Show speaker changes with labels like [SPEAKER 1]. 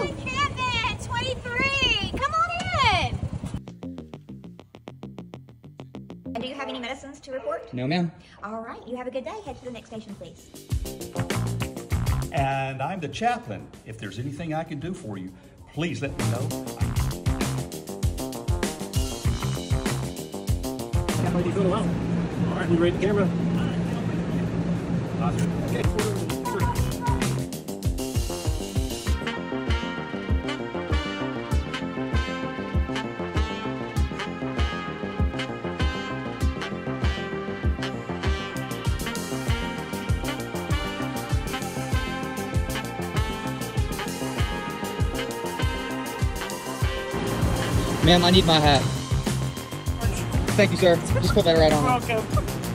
[SPEAKER 1] Kevin, Kevin, 23. Come on in. And do you have any medicines to report?
[SPEAKER 2] No, ma'am.
[SPEAKER 1] All right, you have a good day. Head to the next station, please.
[SPEAKER 3] And I'm the chaplain. If there's anything I can do for you, please let me know.
[SPEAKER 4] How you feeling well? All right, you ready the camera? Awesome. Okay,
[SPEAKER 2] Ma'am, I need my hat. Thank you, sir. Just put that right on.
[SPEAKER 4] Welcome.